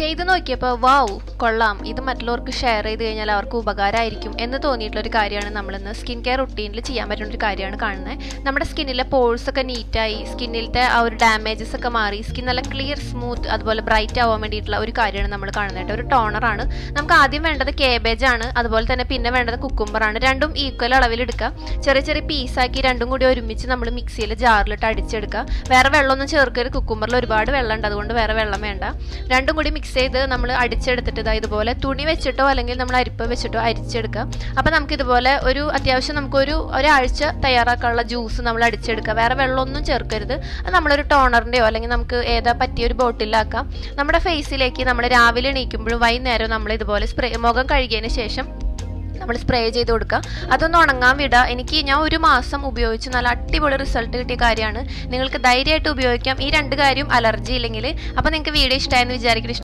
ചെയ്ത് നോക്കിയപ്പോൾ വാവ് കൊള്ളാം. ഇത് മറ്റുള്ളവർക്ക് ഷെയർ ചെയ്ത് കഴിഞ്ഞാൽ അവർക്ക് ഉപകാരമായിരിക്കും എന്ന് തോന്നിയിട്ടുള്ള ഒരു കാര്യമാണ് നമ്മളിന്ന് സ്കിൻ കെയർ റുട്ടീനിൽ ചെയ്യാൻ പറ്റുന്ന ഒരു കാര്യമാണ് കാണുന്നത് നമ്മുടെ സ്കിന്നിലെ പോൾസ് ഒക്കെ നീറ്റായി സ്കിന്നിലത്തെ ആ ഒരു ഡാമേജസ് ഒക്കെ മാറി സ്കിൻ നല്ല ക്ലിയർ സ്മൂത്ത് അതുപോലെ ബ്രൈറ്റ് ആവാൻ വേണ്ടിയിട്ടുള്ള ഒരു കാര്യമാണ് നമ്മൾ കാണുന്നത് ഒരു ടോണറാണ് നമുക്ക് ആദ്യം വേണ്ടത് കേബേജ് ആണ്. അതുപോലെ തന്നെ പിന്നെ വേണ്ടത് കുക്കുംബറാണ് രണ്ടും ഈക്വൽ അളവിൽ എടുക്കുക ചെറിയ ചെറിയ പീസാക്കി രണ്ടും കൂടി ഒരുമിച്ച് നമ്മൾ മിക്സിയിൽ ജാറിലിട്ട് അടിച്ചെടുക്കുക വേറെ വെള്ളമൊന്നും ചേർക്കരുത്. കുക്കുംബറിൽ ഒരുപാട് വെള്ളം ഉണ്ട് അതുകൊണ്ട് വേറെ വെള്ളം വേണ്ട. രണ്ടും കൂടി മിക്സ് ചെയ്ത് നമ്മൾ അടിച്ചെടുത്തിട്ട് ഇതാ ഇതുപോലെ തുണി വെച്ചിട്ടോ അല്ലെങ്കിൽ നമ്മൾ അരിപ്പ വെച്ചിട്ടോ അരിച്ചെടുക്കുക. അപ്പോൾ നമുക്ക് ഇതുപോലെ ഒരു അത്യാവശ്യം നമുക്കൊരു ഒരാഴ്ച തയ്യാറാക്കാനുള്ള ജ്യൂസ് നമ്മൾ അടിച്ചെടുക്കുക. വേറെ വെള്ളമൊന്നും ചേർക്കരുത്. അത് നമ്മളൊരു ടോണറിന്റെയോ അല്ലെങ്കിൽ നമുക്ക് ഏതാ പറ്റിയ ഒരു ബോട്ടിലാക്കാം നമ്മുടെ ഫേസിലേക്ക് നമ്മൾ രാവിലെ എണീക്കുമ്പോഴും വൈകുന്നേരം നമ്മൾ ഇതുപോലെ സ്പ്രേ മുഖം കഴുകിയതിന് ശേഷം നമ്മൾ സ്പ്രേ ചെയ്ത് കൊടുക്കുക. അതൊന്ന് ഉണങ്ങാൻ വിടുക എനിക്ക് ഞാൻ ഒരു മാസം ഉപയോഗിച്ച്. നല്ല അടിപൊളി റിസൾട്ട് കിട്ടിയ കാര്യമാണ്. നിങ്ങൾക്ക് ധൈര്യമായിട്ട് ഉപയോഗിക്കാം. ഈ രണ്ട് കാര്യം അലർജി ഇല്ലെങ്കിൽ. അപ്പോൾ നിങ്ങൾക്ക് വീഡിയോ ഇഷ്ടമായെന്ന് വിചാരിക്കുന്നു.